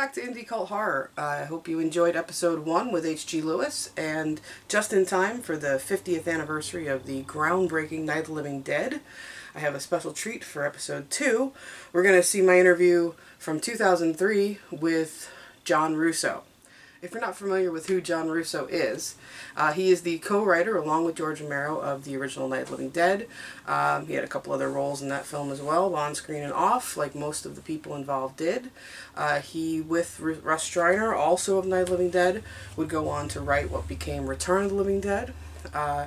Back to Indie Cult Horror. I hope you enjoyed episode one with H.G. Lewis, and just in time for the 50th anniversary of the groundbreaking Night of the Living Dead, I have a special treat for episode two. We're going to see my interview from 2003 with John Russo. If you're not familiar with who John Russo is, uh, he is the co-writer, along with George Romero, of the original Night of the Living Dead. Um, he had a couple other roles in that film as well, on screen and off, like most of the people involved did. Uh, he, with R Russ Streiner, also of Night of the Living Dead, would go on to write what became Return of the Living Dead. Uh,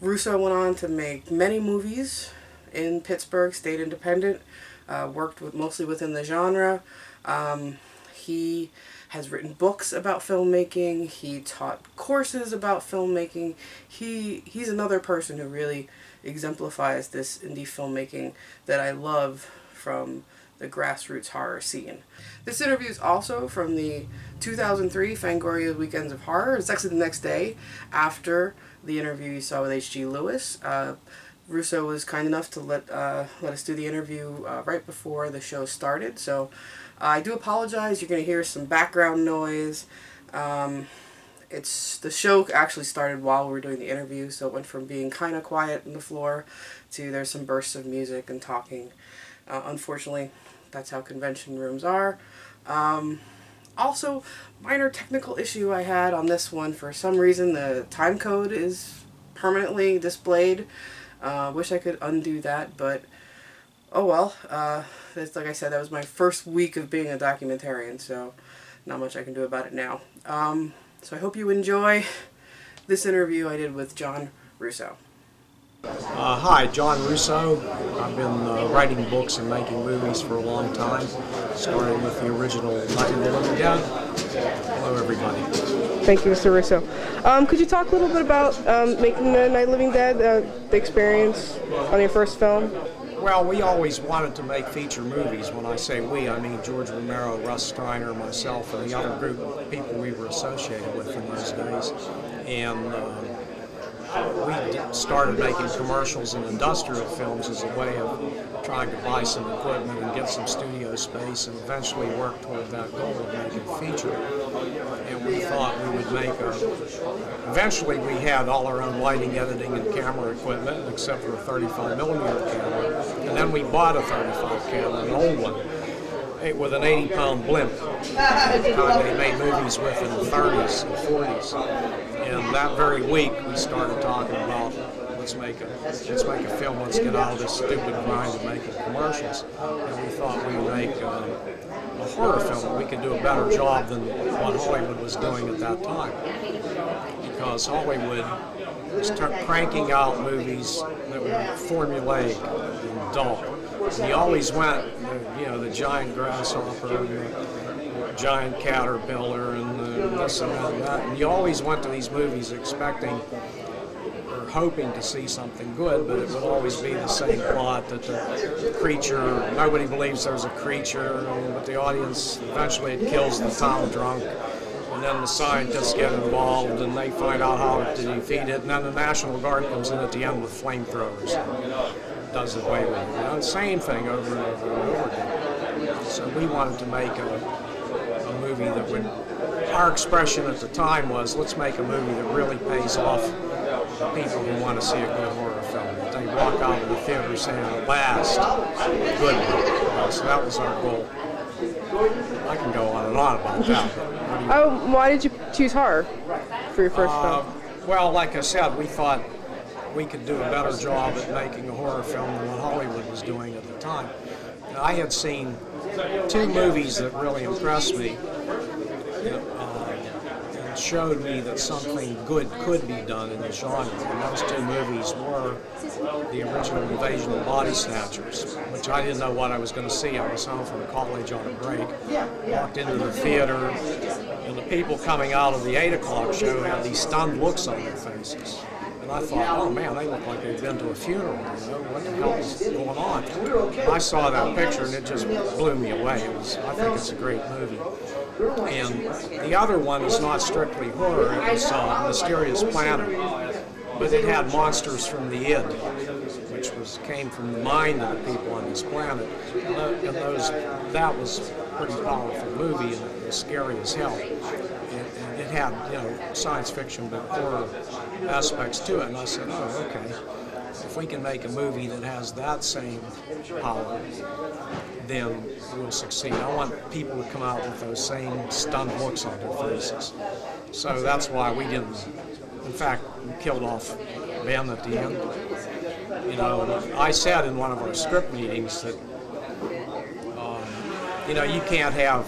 Russo went on to make many movies in Pittsburgh, stayed independent, uh, worked with mostly within the genre. Um, he has written books about filmmaking. He taught courses about filmmaking. He he's another person who really exemplifies this indie filmmaking that I love from the grassroots horror scene. This interview is also from the 2003 Fangoria Weekends of Horror. It's actually the next day after the interview you saw with H.G. Lewis. Uh, Russo was kind enough to let uh, let us do the interview uh, right before the show started. So I do apologize. You're going to hear some background noise. Um, it's the show actually started while we were doing the interview, so it went from being kind of quiet on the floor to there's some bursts of music and talking. Uh, unfortunately, that's how convention rooms are. Um, also, minor technical issue I had on this one. For some reason, the time code is permanently displayed. Uh, wish I could undo that, but oh well. Uh, that's like I said, that was my first week of being a documentarian, so not much I can do about it now. Um, so I hope you enjoy this interview I did with John Russo. Uh, hi, John Russo. I've been uh, writing books and making movies for a long time, starting with the original Night of the Living Dead. Hello, everybody. Thank you, Mr. Russo. Um, could you talk a little bit about um, making the Night of the Living Dead, uh, the experience on your first film? Well, we always wanted to make feature movies. When I say we, I mean George Romero, Russ Streiner, myself, and the other group of people we were associated with in those days. And uh, we started making commercials and industrial films as a way of trying to buy some equipment and get some studio space and eventually work toward that goal of making feature. And we thought we would make a, eventually we had all our own lighting, editing, and camera equipment except for a 35 millimeter camera. And then we bought a 35 camera, an old one with an 80 pound blimp. The kind they made movies with in the 30s and 40s. And that very week we started talking about let's make a let's make a film, let's get out of this stupid grind of making commercials. And we thought we would make uh, a horror film we could do a better job than what Hollywood was doing at that time. Because Hollywood was cranking out movies that were formulaic and dull. And you always went, you know, the giant grasshopper and the giant caterpillar and the this and that and that. And you always went to these movies expecting hoping to see something good, but it would always be the same plot that the creature, nobody believes there's a creature, but the audience, eventually it kills the town drunk and then the scientists get involved and they find out how to defeat it, and then the National Guard comes in at the end with flamethrowers and does away with it. You know, same thing over and over and over again. So we wanted to make a, a movie that would, our expression at the time was, let's make a movie that really pays off people who want to see a good horror film. They walk out of the theater saying, the last, good one. So that was our goal. I can go on and on about that. Oh, why did you choose horror for your first uh, film? Well, like I said, we thought we could do a better job at making a horror film than what Hollywood was doing at the time. I had seen two movies that really impressed me showed me that something good could be done in the genre. And those two movies were the original Invasion of Body Snatchers, which I didn't know what I was going to see. I was home from college on a break, walked into the theater, and the people coming out of the 8 o'clock show had these stunned looks on their faces. And I thought, oh man, they look like they've been to a funeral. You know, what the hell is going on? I saw that picture and it just blew me away. It was, I think it's a great movie. And the other one is not strictly horror. It was uh, Mysterious Planet, but it had monsters from the id, which was came from the mind of the people on this planet. And those, that was a pretty powerful movie and scary as hell. It, it had, you know, science fiction but horror aspects to it. And I said, oh, okay. If we can make a movie that has that same power, then we'll succeed. I want people to come out with those same stunned looks on their faces. So that's why we didn't. In fact, we killed off Ben at the end. You know, I said in one of our script meetings that, um, you know, you can't have.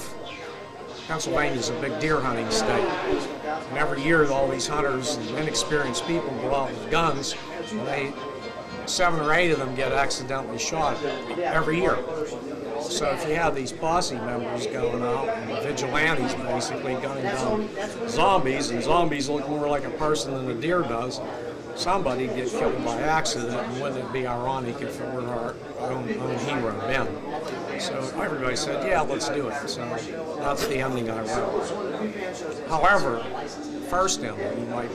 Pennsylvania's a big deer hunting state. And every year, all these hunters and inexperienced people go out with guns, and they, seven or eight of them get accidentally shot every year. So if you have these posse members going out, and vigilantes basically gunning down zombies, and zombies look more like a person than a deer does, somebody get killed by accident, and wouldn't it be ironic if it were our own, own hero, Ben? So everybody said, yeah, let's do it. So that's the ending I wrote. However, first ending, you might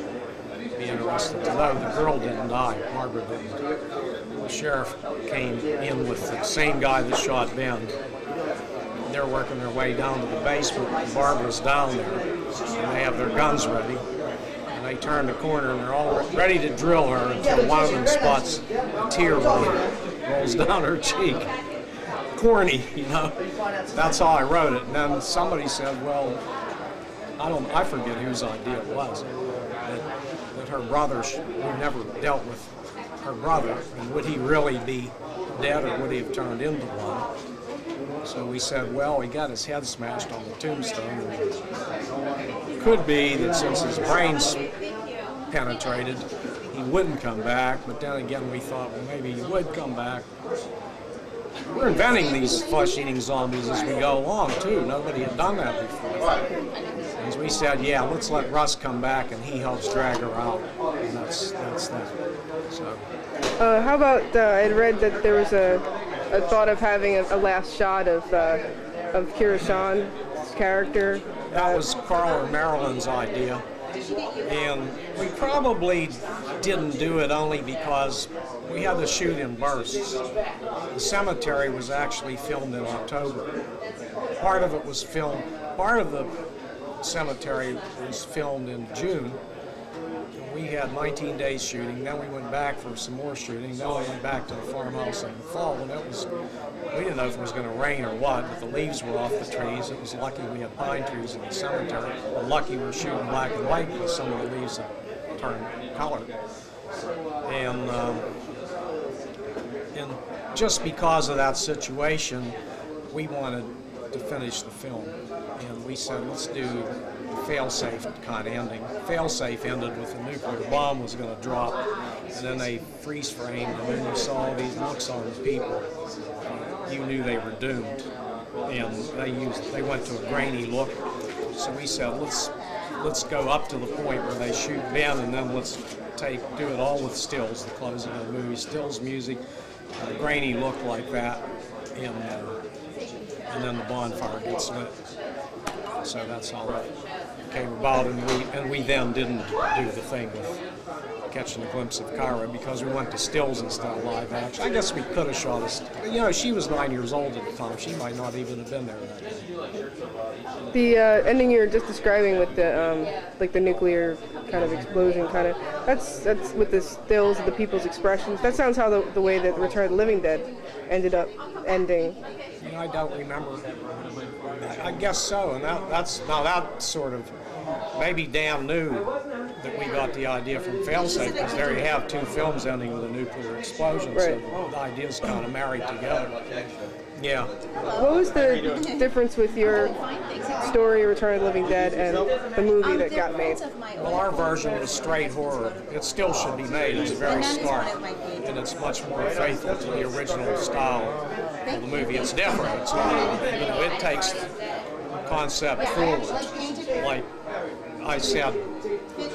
be interested to know, the girl didn't die, Margaret didn't. The sheriff came in with the same guy that shot Ben. They're working their way down to the basement. Barbara's down there, and they have their guns ready. And they turn the corner, and they're all ready to drill her until one of them spots a tear roll, rolls down her cheek. Corny, you know. That's how I wrote it. And then somebody said, "Well, I don't. I forget whose idea it was. That, that her brother, we never dealt with her brother, and would he really be dead or would he have turned into one? So we said, well, he got his head smashed on the tombstone. And could be that since his brain's penetrated, he wouldn't come back. But then again, we thought, well, maybe he would come back. We're inventing these flesh-eating zombies as we go along too. Nobody had done that before. As we said, yeah, let's let Russ come back and he helps drag her out. And that's that's that. So Uh, how about uh, I'd read that there was a, a thought of having a, a last shot of uh, of Kyra Schon's character. that was Karl or Marilyn's idea. And we probably didn't do it only because we had to shoot in bursts. The cemetery was actually filmed in October. Part of it was filmed, part of the cemetery was filmed in June. We had 19 days shooting, then we went back for some more shooting, then we went back to the farmhouse in the fall, and it was, we didn't know if it was going to rain or what, but the leaves were off the trees. It was lucky we had pine trees in the cemetery. But lucky we we're shooting black and white because some of the leaves had turned color. And, um, and just because of that situation, we wanted to finish the film. And we said, let's do fail-safe kind of ending. Fail-safe ended with a nuclear bomb was going to drop, and then they freeze framed, and then you saw these looks on the people. You knew they were doomed. And they used, they went to a grainy look. So we said, let's let's go up to the point where they shoot Ben, and then let's take do it all with stills. The closing of the movie, stills music, a grainy look like that, and uh, and then the bonfire gets lit. So that's how that came about, and we and we then didn't do the thing with catching a glimpse of Kyra because we went to stills instead of live action. I guess we could have shot us. You know, she was nine years old at the time. She might not even have been there. The uh, ending you were just describing with the um, like the nuclear kind of explosion, kind of that's that's with the stills of the people's expressions. That sounds how the, the way that Return of the Living Dead ended up ending. You know, I don't remember. I, I guess so, and that, that's now that sort of maybe Dan knew that we got the idea from Failsafe because there you have two films ending with a nuclear explosion, Right. so the ideas kind of married together. Yeah. What was the difference with your story, Return of the Living Dead, and the movie that got made? Well, our version was straight horror. It still should be made. It's very stark, and it's much more faithful to the original style of the movie. It's different. It's not, you know, it takes concept forward. Like I said,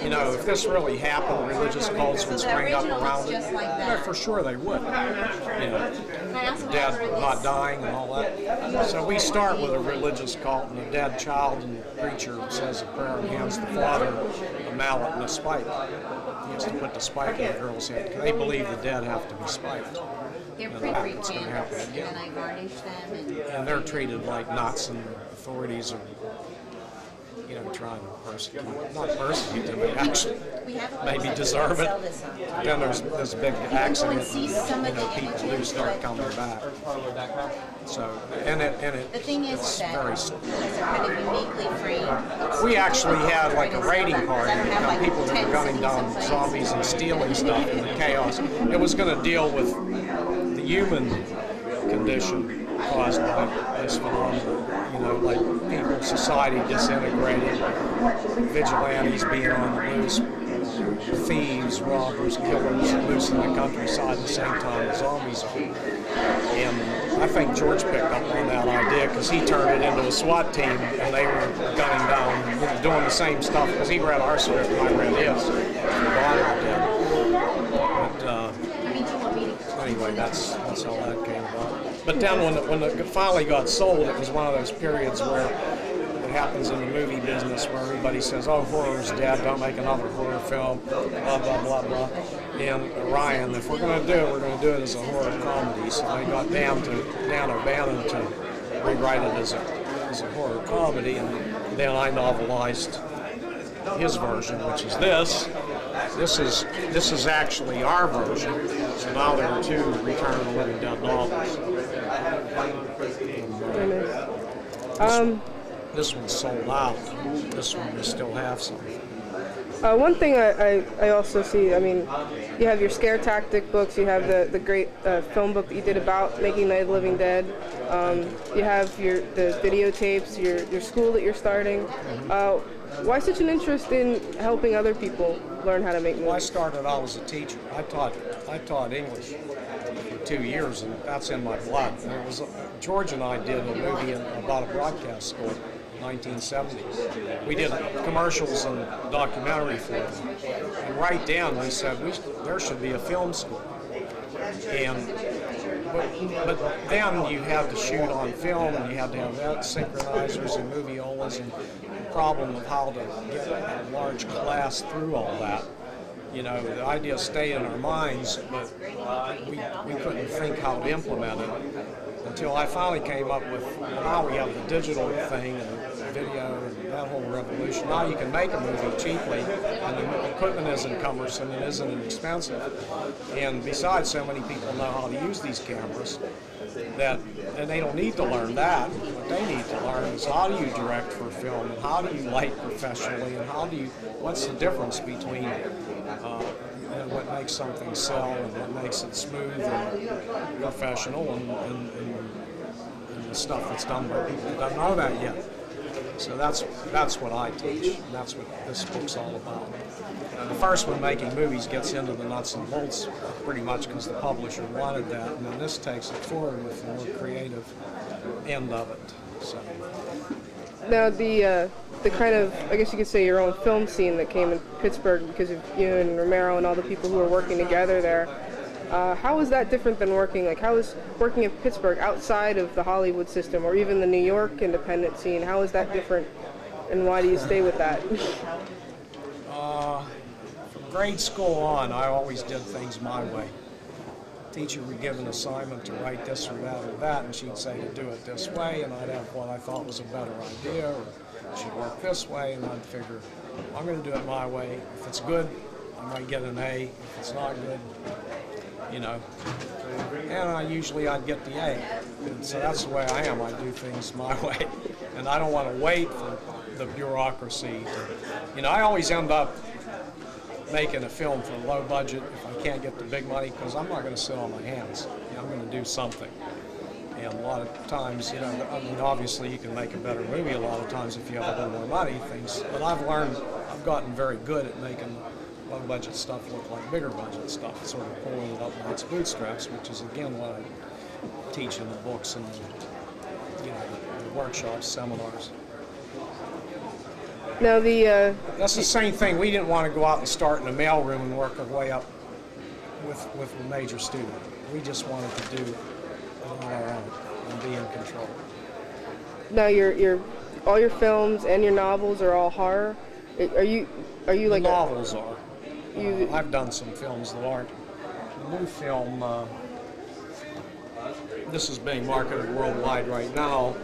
you know, if this really happened, religious cults would spring up around it. Yeah, for sure they would. You know, dead not dying and all that. So we start with a religious cult and a dead child, and the preacher says a prayer and hands the father a mallet and a spike. He has to put the spike in the girl's head. They believe the dead have to be spiked. They're And pretty that's gonna canned, happen and then I garnish them and. And they're treated like nuts, and authorities are, you know, trying to persecute, not persecute them, but actually We have a maybe deserve it. sell. Then there's this big accident, see and, some you of know, the people do start coming back. So, and it, and it, The thing is it's that very, because they're kind of uniquely framed. we actually had like a It's raiding party, I you know, people that were gunning down zombies and stealing stuff in the chaos. It was gonna deal with the human condition caused by this phenomenon. You know, like people, society disintegrated, vigilantes being on the loose, thieves, robbers, killers loose in the countryside at the same time the zombies are. And I think George picked up on that idea because he turned it into a SWAT team and they were gunning down, doing the same stuff because he read our script and I read his. Goddard did. But, uh, anyway, that's that's how that came about. But then when it, when it finally got sold, it was one of those periods where it happens in the movie business where everybody says, "Oh, horror's dead. Don't make another horror film." Blah blah blah blah. And Ryan, if we're going to do it, we're going to do it as a horror comedy. So they got Dan to Dan O'Bannon to rewrite it as a as a horror comedy, and then I novelized his version, which is this. This is this is actually our version. So now there are two Return of the Living Dead novels. Very. Um, This one's sold out. This one we still have some. Uh, one thing I, I, I also see, I mean, you have your scare tactic books, you have the, the great uh, film book that you did about making Night of the Living Dead, um, you have your the videotapes, your, your school that you're starting. Uh, why such an interest in helping other people learn how to make Well, I started out as a teacher. I taught I taught English for two years, and that's in my blood. And it was George and I did a movie about a broadcast school. 1970s. We did commercials and documentary for. And right then we said we, there should be a film school. And but, but then you had to shoot on film and you had to have synchronizers and moviolas and problem of how to get a large class through all that. You know, the idea stayed in our minds, but we, we couldn't think how to implement it until I finally came up with, well, now we have the digital thing and video that whole revolution. Now you can make a movie cheaply, and the equipment isn't cumbersome and isn't expensive. And besides, so many people know how to use these cameras that, and they don't need to learn that. What they need to learn is how do you direct for film, and how do you light professionally, and how do you, what's the difference between uh, know, what makes something sell and what makes it smooth and professional and, and, and, and the stuff that's done by people who don't know that yet. So that's that's what I teach, and that's what this book's all about. And the first one, making movies, gets into the nuts and bolts pretty much because the publisher wanted that, and then this takes it forward with the more creative end of it. So Now the uh, the kind of I guess you could say your own film scene that came in Pittsburgh because of you and Romero and all the people who were working together there. Uh, how is that different than working like how is working in Pittsburgh outside of the Hollywood system or even the New York independent scene? How is that different, and why do you stay with that? from grade school on, I always did things my way. Teacher would give an assignment to write this or that or that, and she'd say to do it this way, and I'd have what I thought was a better idea, or she'd work this way, and I'd figure, I'm going to do it my way. If it's good, I might get an A. If it's not good, you know. And I usually I'd get the A. And so that's the way I am. I do things my way, and I don't want to wait for the bureaucracy. You know, I always end up making a film for a low budget if I can't get the big money because I'm not going to sit on my hands. I'm going to do something. And a lot of times, you know, I mean, obviously you can make a better movie a lot of times if you have a little more money. Things, but I've learned, I've gotten very good at making low budget stuff look like bigger budget stuff, sort of pulling it up by its bootstraps, which is again what I teach in the books and the, you know, the workshops, seminars. now the uh, That's the same thing. We didn't want to go out and start in a mailroom and work our way up with with a major student. We just wanted to do it on our own and be in control. now your your all your films and your novels are all horror. Are you are you The like a, novels are. You Uh, I've done some films that aren't. The new film, uh, this is being marketed worldwide right now.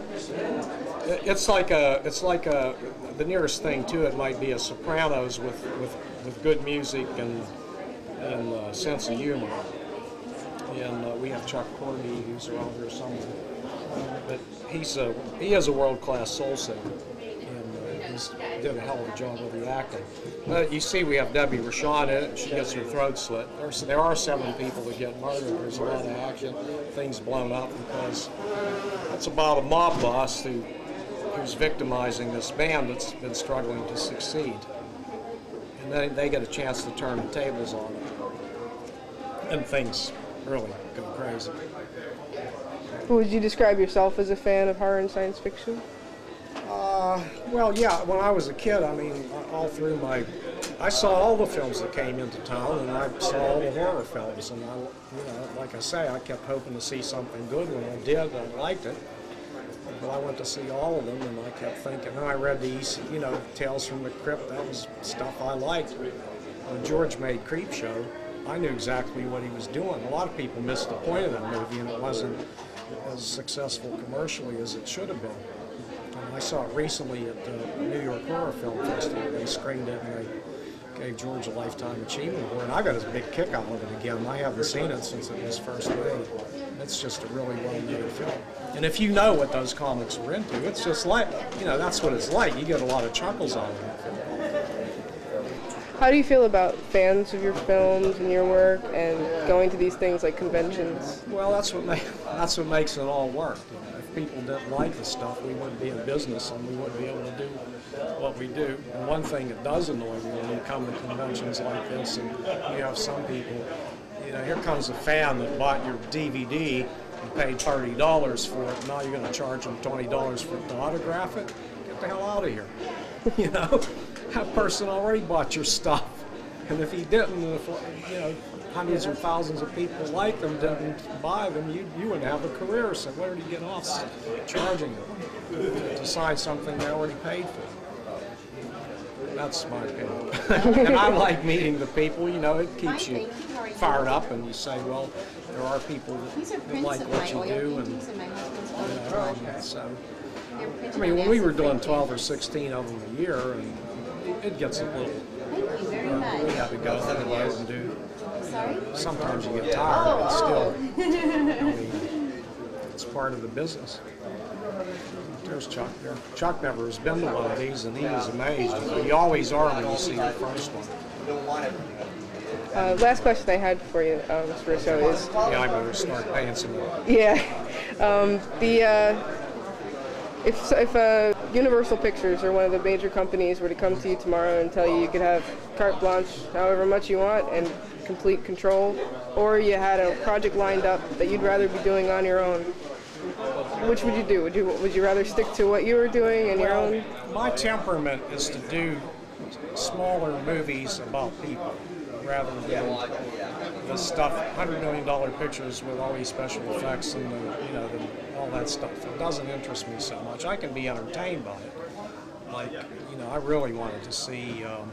It's like a, it's like a, the nearest thing to it might be a Sopranos with, with, with good music and, and uh, sense of humor. And uh, we have Chuck Corby, who's around here somewhere. But he's a, he is a world-class soul singer. Uh, did a hell of a job with the acting. But you see we have Debbie Rochon in it. She gets her throat slit. There's, there are seven people that get murdered. There's a lot of action. Things blown up because it's about a mob boss who, who's victimizing this band that's been struggling to succeed. And then they get a chance to turn the tables on them. And things really go crazy. Would you describe yourself as a fan of horror and science fiction? Uh, well, yeah. When I was a kid, I mean, all through my, I saw all the films that came into town, and I saw all the horror films. And I, you know, like I say, I kept hoping to see something good. When I did, I liked it. But I went to see all of them, and I kept thinking. And I read these, you know, Tales from the Crypt. That was stuff I liked. When George made Creepshow, I knew exactly what he was doing. A lot of people missed the point of that movie, and it wasn't as successful commercially as it should have been. And I saw it recently at the New York Horror Film Festival. They screened it and they gave George a Lifetime Achievement Award. And I got a big kick out of it again. I haven't seen it since it was first made. It's just a really well-made film. And if you know what those comics were into, it's just like, you know, that's what it's like. You get a lot of chuckles out of it. How do you feel about fans of your films and your work and going to these things like conventions? Well, that's what, that's what makes it all work. You know, people didn't like the stuff, we wouldn't be in business and we wouldn't be able to do what we do. And one thing that does annoy me when you come to conventions like this and you have some people, you know, here comes a fan that bought your DVD and paid $30 for it. Now you're going to charge them $20 for it to autograph it? Get the hell out of here. you know, that person already bought your stuff. And if he didn't, if, you know, hundreds or thousands of people like them didn't buy them, you, you wouldn't have a career. So where do you get off charging them to sign something they already paid for? That's my opinion. and I like meeting the people, you know, it keeps you thank you. How are you? fired up and you say, well, there are people that, are that like what you do. And, you know, um, and so. I mean, when we were doing 12 or 16 of them a year, and it gets a little, Thank you very we much. have to go through those and do. Sorry? Sometimes you get tired, but still, I mean, it's part of the business. There's Chuck there. Chuck never has been to one of these, and he was amazed. You always are when you see the first one. Uh, last question I had for you, uh, Mr. Russo, is Yeah, I better start paying some. yeah, um, the uh, if if uh, Universal Pictures or one of the major companies were to come to you tomorrow and tell you you could have carte blanche, however much you want, and complete control, or you had a project lined up that you'd rather be doing on your own, which would you do? Would you would you rather stick to what you were doing and your own? My temperament is to do smaller movies about people rather than the stuff, hundred million dollar pictures with all these special effects and the, you know the, all that stuff. It doesn't interest me so much. I can be entertained by it. Like you know, I really wanted to see um,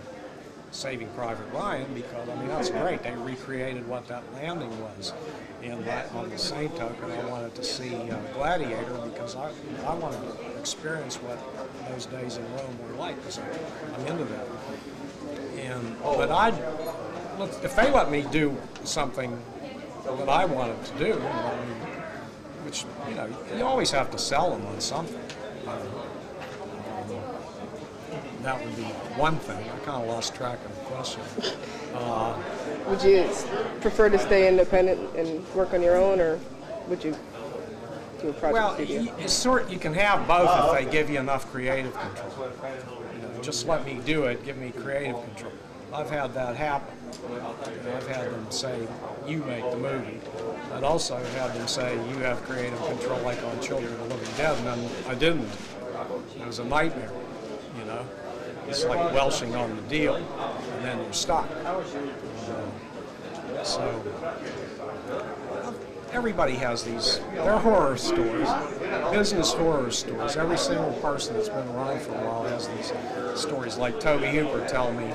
Saving Private Ryan because I mean that's great. They recreated what that landing was. And that, on the same token, I wanted to see uh, Gladiator because I, I wanted to experience what those days in Rome were like because I'm into that. And but I, look, if they let me do something that I wanted to do, I mean, which you know, you always have to sell them on something. Um, that would be one thing. I kind of lost track of the question. Uh, Would you prefer to stay independent and work on your own, or would you do a project Well, studio? you, you sort you can have both if they give you enough creative control. You know, just let me do it. Give me creative control. I've had that happen. I've had them say, "You make the movie." I'd also have them say, "You have creative control," like on Children of the Living Dead, and I didn't. It was a nightmare. You know, it's like welshing on the deal, and then you're stuck. Uh, so everybody has these. They're horror stories, business horror stories. Every single person that's been around for a while has these stories. Like Tobe Hooper tell me,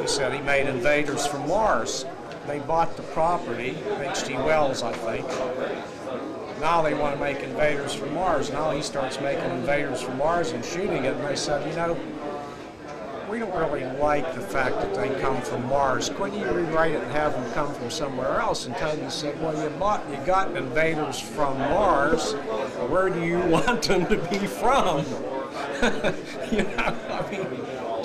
he said he made Invaders from Mars. They bought the property, H.G. Wells, I think, now they want to make invaders from Mars. Now he starts making invaders from Mars and shooting it. And they said, you know, we don't really like the fact that they come from Mars. Couldn't you rewrite it and have them come from somewhere else? And Tony said, well, you, bought, you got invaders from Mars. Where do you want them to be from? you know,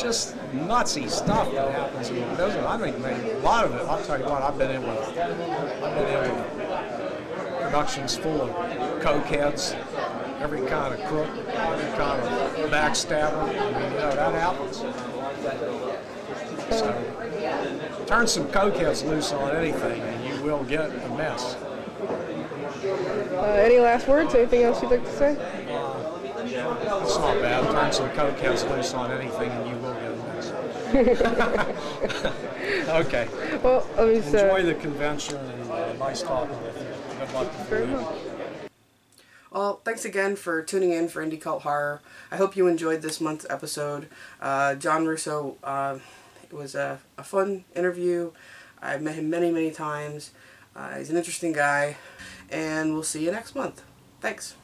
just nutsy stuff that happens. I think they, a lot of it, I'll tell you what, I've been in with, I've been in with productions full of cokeheads, every kind of crook, every kind of backstabber. I mean, you know, that happens. So, turn some cokeheads loose on anything and you will get a mess. Uh, any last words? Anything else you'd like to say? It's not bad. Turn some cokeheads loose on anything and you will get a mess. okay. Well, let me say. Enjoy the convention and uh, nice talking with you. Good luck with the Very much. Well, thanks again for tuning in for Indie Cult Horror. I hope you enjoyed this month's episode. Uh, John Russo, uh, it was a, a fun interview. I've met him many, many times. Uh, he's an interesting guy. And we'll see you next month. Thanks.